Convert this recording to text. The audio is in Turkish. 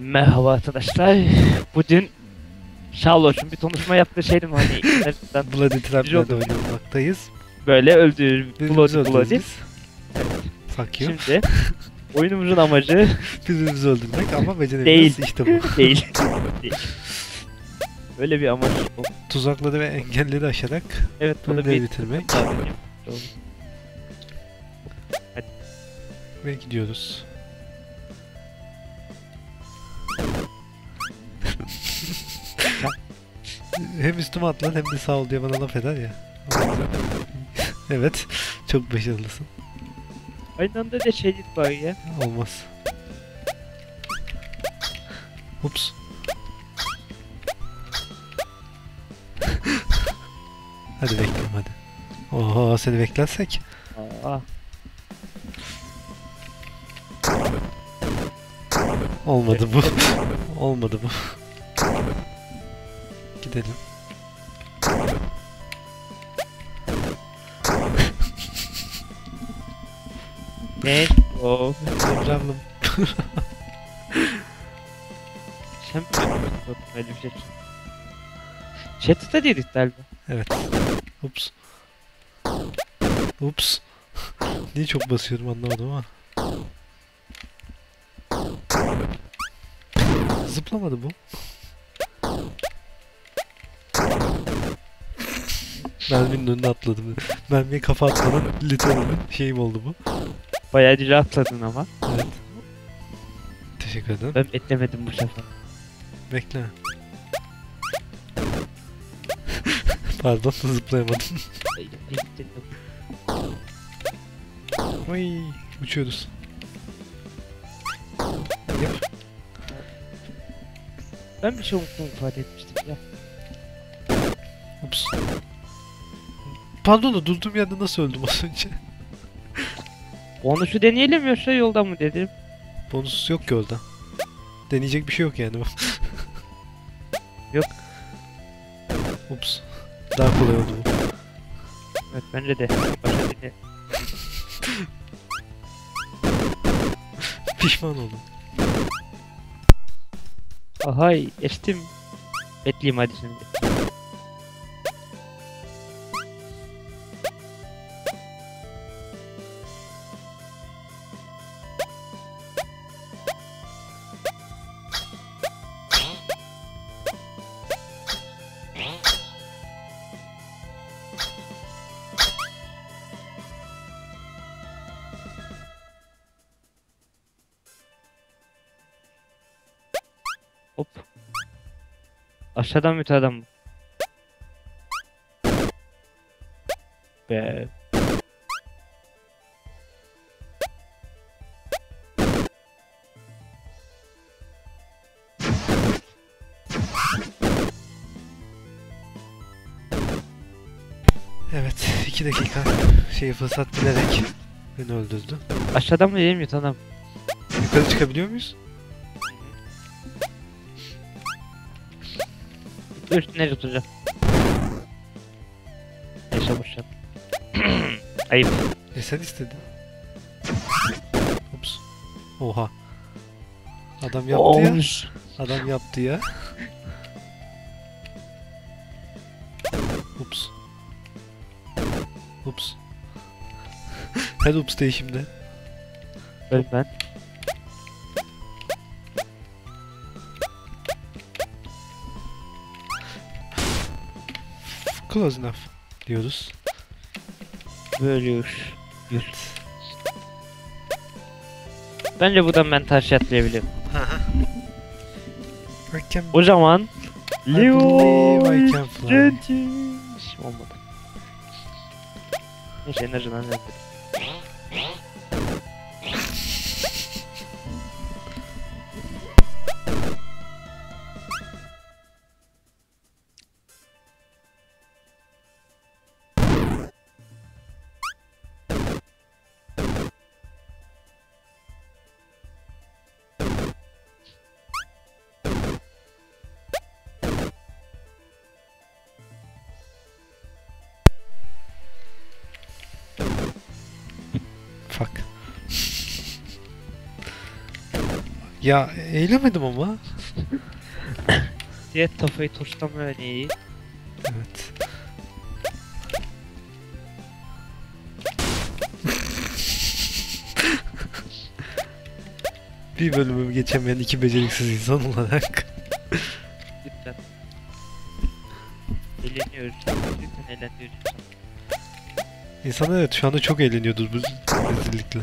Merhaba arkadaşlar. Bugün Charlotte'un bir konuşma yaptığı şeydim hani Bloody oldu. da oynamaktayız. böyle Birbirimizi Bloody Bloody. Fuck you. Şimdi oyunumuzun amacı Birbirimizi öldürmek ama beceremiyoruz. Değil. İşte bu. değil. değil. Böyle bir amaç bu. Tuzakları ve engelleri aşarak Evet bunu bir bitirmek Doğru. ve gidiyoruz. Hem üstüme atlan hem de sağ ol diye bana laf eder ya. evet. Çok başarılısın. Aynı anda da şey var ya. Olmaz. Ups. hadi bekliyorum hadi. Oho seni beklersek. Aa, Olmadı bu. Olmadı bu. Gidelim. ne? O. Emrah'ım. Sen öyle bir şey. Chat'te galiba. Evet. Ups. Ups. Niye çok basıyorum anlamadım ama. Zıplamadı bu. Merminin önüne atladım. Mermiye kafa atmanın literal şeyim oldu bu. Bayağı dili atladın ama. Evet. Teşekkür ederim. Ben beklemedim bu sefer. Bekle. Pardon zıplayamadım. Ay, ay, ay. Oy, uçuyoruz. Yap. Ben bir şey unuttum ifade etmiştim ya. Ups. Pardon da durduğum yerde nasıl öldüm az önce? Bonusu deneyelim yoksa yoldan mı dedim. Bonus yok ki orada. Deneyecek bir şey yok yani. Yok. Ups. Daha kolay oldu bu. Evet bence de. Başka dene. Pişman oldum. Ahay geçtim. Bekleyeyim hadi şimdi. Aşağıdan yukarıdan mı? Be. Evet, iki dakika şey fırsat bilerek beni öldürdü. Aşağıdan mı yukarıdan mı? Yukarı çıkabiliyor muyuz? Üstüne tutacağım. Neyse boşver. Ayıp. E sen istedin. Ups. Oha. Adam yaptı ya. Olmuş. Adam yaptı ya. Ups. Ups. Her ups değişimde. Öl ben. Close enough diyoruz. Bölüyor. Yürü. Bence buradan ben taş atlayabilirim. I can, O zaman fly. Jenkins olmadı. Neyse en azından Ya eğlemedim ama. Diğer kafayı tuşlama örneği. Evet. bir bölümü geçemeyen iki beceriksiz insan olarak. Lütfen. Eğleniyoruz. Lütfen eğleniyoruz. İnsan evet şu anda çok eğleniyordur bu rezillikle.